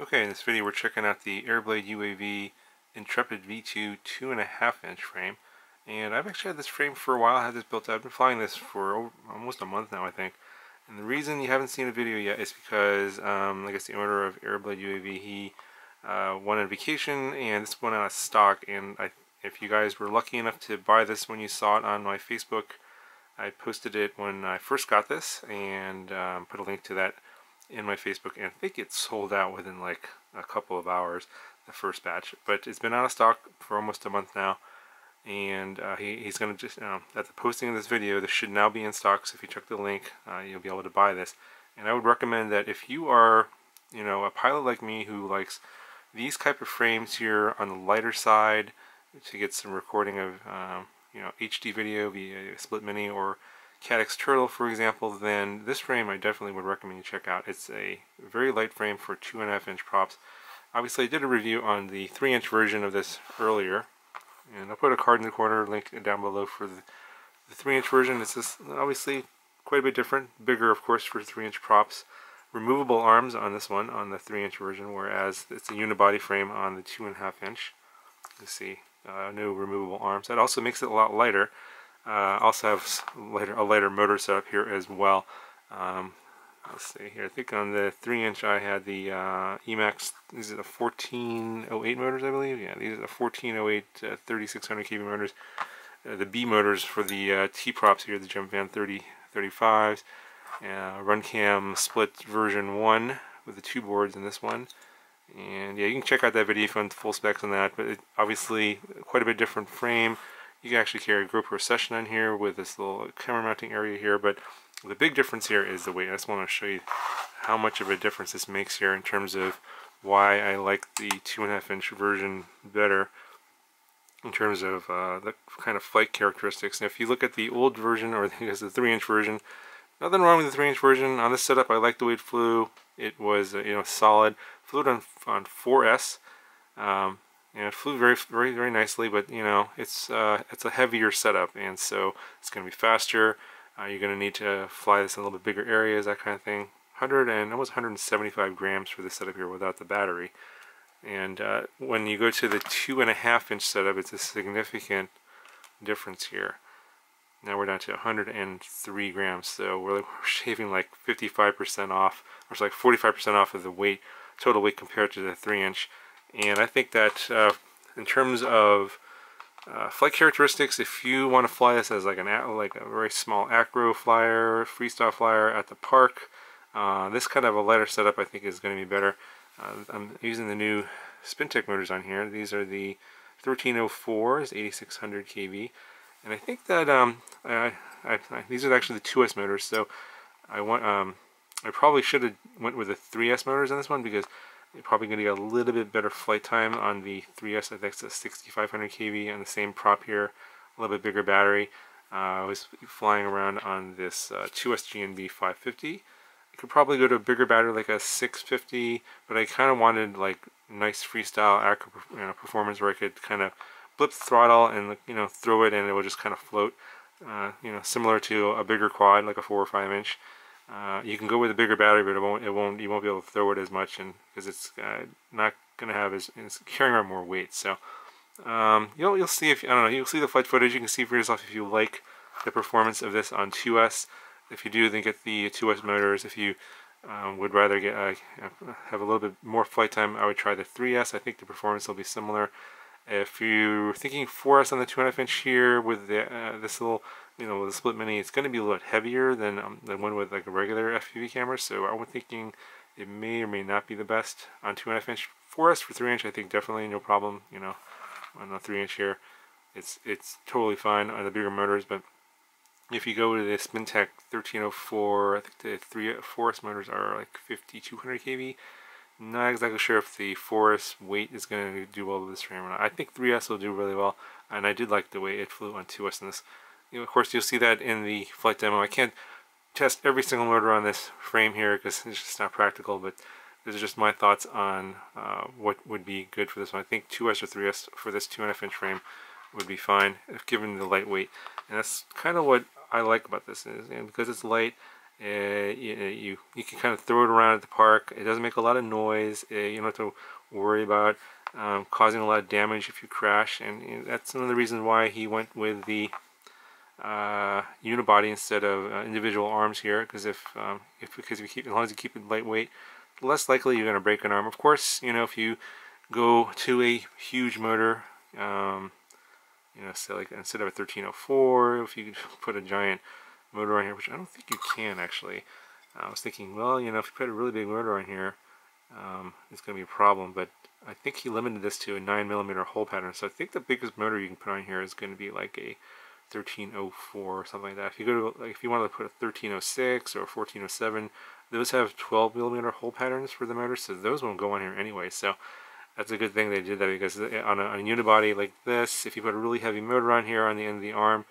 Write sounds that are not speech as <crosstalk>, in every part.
Okay, in this video we're checking out the Airblade UAV Intrepid V2 2.5 inch frame. And I've actually had this frame for a while, I had this built out. I've been flying this for almost a month now, I think. And the reason you haven't seen a video yet is because, um, I guess the owner of Airblade UAV, he uh, went on vacation and this went out of stock. And I, if you guys were lucky enough to buy this when you saw it on my Facebook, I posted it when I first got this and um, put a link to that in my Facebook, and I think it sold out within like a couple of hours, the first batch. But it's been out of stock for almost a month now, and uh, he, he's going to just, uh, at the posting of this video, this should now be in stock, so if you check the link, uh, you'll be able to buy this. And I would recommend that if you are, you know, a pilot like me who likes these type of frames here on the lighter side to get some recording of, um, you know, HD video via split mini or Caddx Turtle, for example, then this frame I definitely would recommend you check out. It's a very light frame for 2.5 inch props. Obviously, I did a review on the 3 inch version of this earlier, and I'll put a card in the corner, link down below for the, the 3 inch version. It's just obviously quite a bit different, bigger, of course, for 3 inch props. Removable arms on this one, on the 3 inch version, whereas it's a unibody frame on the 2.5 inch. You see, uh, no removable arms. That also makes it a lot lighter. Uh, also have lighter, a lighter motor setup here as well. Um, let's see here. I think on the 3 inch I had the uh, Emax, these are the 1408 motors I believe. Yeah, these are the 1408 uh, 3600 kV motors. Uh, the B motors for the uh, T-props here, the Gemfan 3035s. Uh, Runcam split version 1 with the two boards in this one. And yeah, you can check out that video if you want full specs on that, but it, obviously quite a bit different frame. You can actually carry a GoPro Session on here with this little camera mounting area here, but the big difference here is the weight. I just want to show you how much of a difference this makes here in terms of why I like the 2.5 inch version better in terms of uh, the kind of flight characteristics. And if you look at the old version, or <laughs> I it's the 3 inch version, nothing wrong with the 3 inch version. On this setup, I like the way it flew. It was, uh, you know, solid. Flew it on, on 4S. Um, you know, it flew very, very, very nicely, but you know, it's uh, it's a heavier setup, and so it's going to be faster. Uh, you're going to need to fly this in a little bit bigger areas, that kind of thing. 100 and almost 175 grams for the setup here without the battery. And uh, when you go to the two and a half inch setup, it's a significant difference here. Now we're down to 103 grams, so we're, like, we're <laughs> shaving like 55% off, or it's like 45% off of the weight, total weight compared to the 3 inch. And I think that uh, in terms of uh, flight characteristics, if you want to fly this as like an like a very small acro flyer, freestyle flyer at the park, uh, this kind of a lighter setup I think is going to be better. Uh, I'm using the new Spintech motors on here. These are the 1304s, 8600 kV, and I think that um, I, I, I, these are actually the 2S motors. So I want um, I probably should have went with the 3S motors on this one because you're probably going to get a little bit better flight time on the 3S. I think it's a 6500 kV on the same prop here, a little bit bigger battery. Uh, I was flying around on this uh, 2S GNB 550. You could probably go to a bigger battery like a 650, but I kind of wanted like nice freestyle acro you know, performance where I could kind of blip throttle and you know throw it and it will just kind of float. Uh, you know, similar to a bigger quad like a four or five inch. Uh, you can go with a bigger battery, but it won't. It won't. You won't be able to throw it as much, and because it's uh, not going to have as it's carrying around more weight. So um, you'll you'll see if I don't know. You'll see the flight footage. You can see for yourself if you like the performance of this on 2S. If you do, then get the 2S motors. If you um, would rather get uh, have a little bit more flight time, I would try the 3S. I think the performance will be similar. If you're thinking 4S on the 2.5 inch here with the, uh, this little you know, the split mini, it's going to be a little heavier than um, than one with like a regular FPV camera. So I'm thinking it may or may not be the best on two and a half inch. For us, for three inch, I think definitely no problem. You know, on the three inch here, it's it's totally fine on the bigger motors. But if you go to the Spintech 1304, I think the three 4S motors are like 5200 kV. Not exactly sure if the 4S weight is going to do well with this frame or not. I think 3S will do really well, and I did like the way it flew on 2S in this you know, of course, you'll see that in the flight demo. I can't test every single motor on this frame here because it's just not practical, but these are just my thoughts on uh, what would be good for this one. I think 2S or 3S for this 2.5 inch frame would be fine if given the lightweight. And that's kind of what I like about this is and because it's light Uh, you, you, you can kind of throw it around at the park. It doesn't make a lot of noise. Uh, you don't have to worry about um, causing a lot of damage if you crash. And that's another reason why he went with the uh, unibody instead of uh, individual arms here. Because if, um, if because you keep as long as you keep it lightweight, less likely you're going to break an arm. Of course, you know if you go to a huge motor. Um, you know, say like instead of a 1304, if you <laughs> put a giant motor on here, which I don't think you can actually. I was thinking, well, you know, if you put a really big motor on here, um, it's going to be a problem. But I think he limited this to a 9 millimeter hole pattern. So I think the biggest motor you can put on here is going to be like a 1304 or something like that. If you go to, like, if you wanted to put a 1306 or a 1407, those have 12 millimeter hole patterns for the motor, so those won't go on here anyway. So that's a good thing they did that because on a, on a unibody like this, if you put a really heavy motor on here on the end of the arm,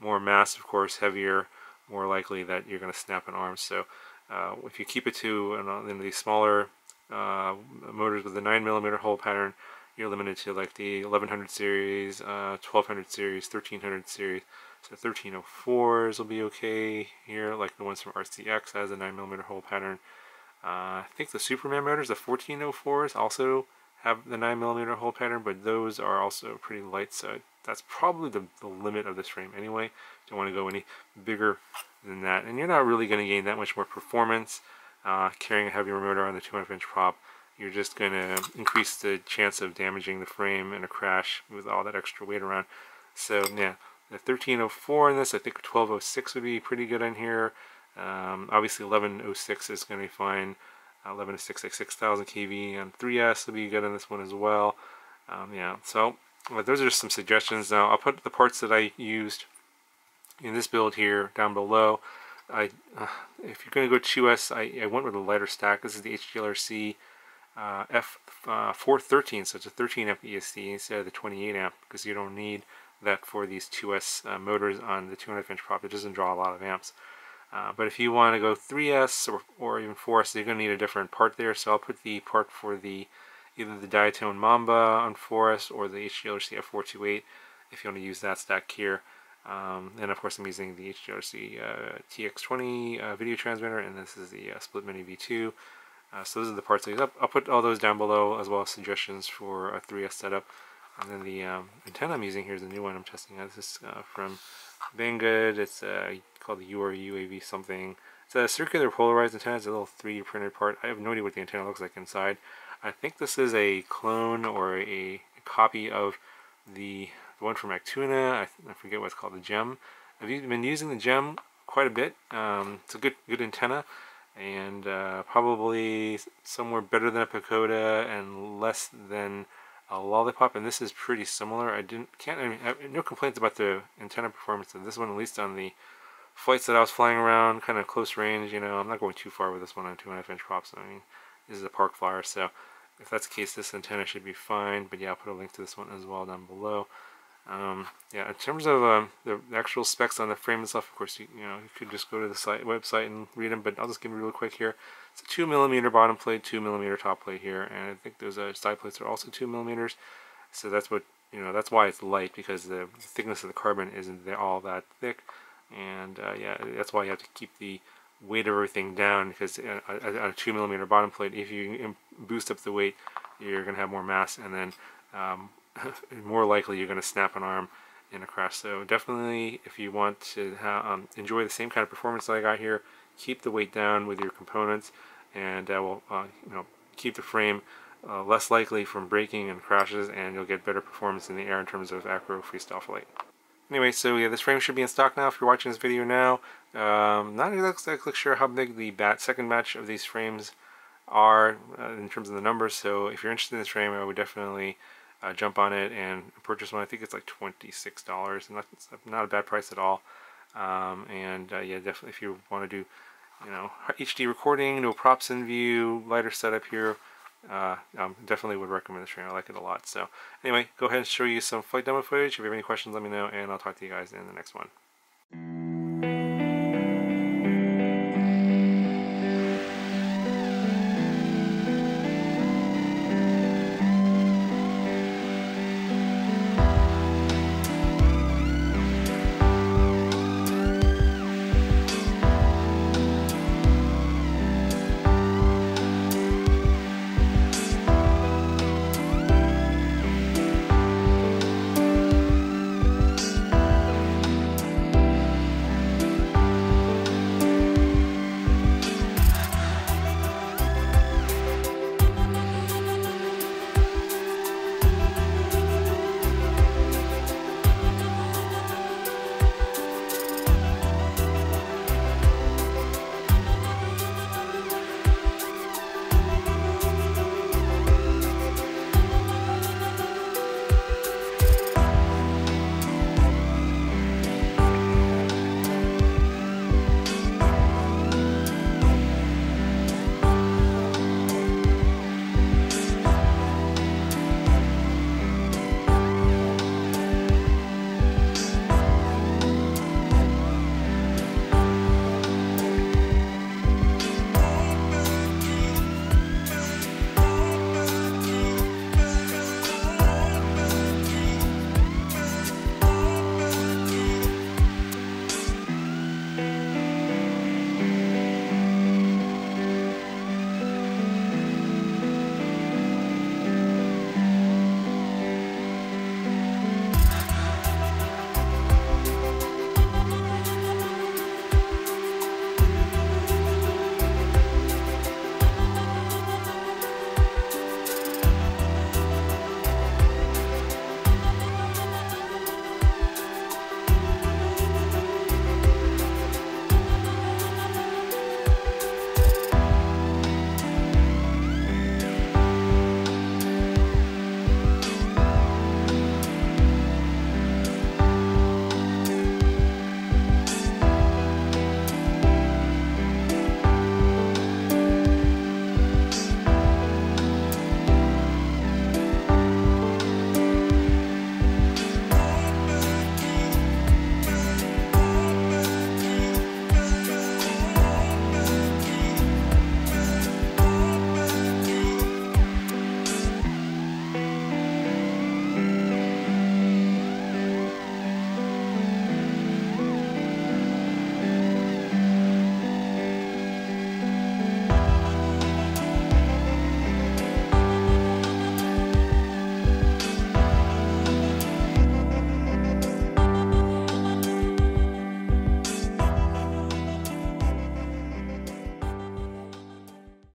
more mass, of course, heavier, more likely that you're going to snap an arm. So uh, if you keep it to in these smaller uh, motors with the 9 millimeter hole pattern, you're limited to like the 1100 series, uh, 1200 series, 1300 series. So 1304s will be okay here, like the ones from RCX has a 9 millimeter hole pattern. Uh, I think the Superman motors, the 1404s, also have the 9 millimeter hole pattern, but those are also pretty light, so that's probably the, the limit of this frame anyway. Don't want to go any bigger than that. And you're not really going to gain that much more performance uh, carrying a heavy motor on the 200 inch prop. You're just going to increase the chance of damaging the frame in a crash with all that extra weight around. So yeah, the 1304 in this, I think 1206 would be pretty good on here. Um, obviously 1106 is going to be fine. 1106 like 6000 kV and 3S will be good on this one as well. Um, yeah, so well, those are just some suggestions. Now I'll put the parts that I used in this build here down below. I, uh, if you're going to go 2S, I, I went with a lighter stack. This is the HGLRC uh, F413, uh, so it's a 13 amp ESC instead of the 28 amp because you don't need that for these 2S uh, motors on the 200 inch prop. It doesn't draw a lot of amps. Uh, but if you want to go 3S or, or even 4S, you're going to need a different part there. So I'll put the part for the either the Diatone Mamba on 4S or the HGLRC F428 if you want to use that stack here. Um, and of course I'm using the HGLRC uh, TX20 uh, video transmitter and this is the uh, Split Mini V2. Uh, so those are the parts I use. I'll, I'll put all those down below as well as suggestions for a 3S setup. And then the um, antenna I'm using here is the new one I'm testing out. This is uh, from Banggood. It's uh, called the URUAV something. It's a circular polarized antenna. It's a little 3D printed part. I have no idea what the antenna looks like inside. I think this is a clone or a, a copy of the, the one from Actuna. I, I, forget what it's called, the Gem. I've been using the Gem quite a bit. Um, it's a good good antenna and uh, probably somewhere better than a Pagoda and less than a Lollipop. And this is pretty similar. I didn't can't I mean, I no complaints about the antenna performance of this one, at least on the flights that I was flying around, kind of close range. You know, I'm not going too far with this one on 2.5 inch props. I mean, this is a park flyer, so if that's the case, this antenna should be fine. But yeah, I'll put a link to this one as well down below. Um, yeah, in terms of um, the actual specs on the frame itself, of course, you, you know, you could just go to the site website and read them, but I'll just give you real quick here. It's a 2 millimeter bottom plate, 2 millimeter top plate here, and I think those uh, side plates are also 2 millimeters. So that's what, you know, that's why it's light, because the thickness of the carbon isn't all that thick. And uh, yeah, that's why you have to keep the weight of everything down, because uh, on a 2 millimeter bottom plate, if you boost up the weight, you're going to have more mass, and then um, <laughs> more likely you're going to snap an arm in a crash. So definitely, if you want to um, enjoy the same kind of performance that I got here, keep the weight down with your components, and that will uh, you know keep the frame uh, less likely from breaking and crashes, and you'll get better performance in the air in terms of acro freestyle flight. Anyway, so yeah, this frame should be in stock now if you're watching this video now. Um, not exactly sure how big the bat second batch of these frames are uh, in terms of the numbers, so if you're interested in this frame, I would definitely uh, jump on it and purchase one. I think it's like $26 and that's not a bad price at all. Um, and uh, yeah, definitely if you want to do, you know, HD recording, no props in view, lighter setup here, uh, um, definitely would recommend this stream. I like it a lot. So anyway, go ahead and show you some flight demo footage. If you have any questions, let me know, and I'll talk to you guys in the next one.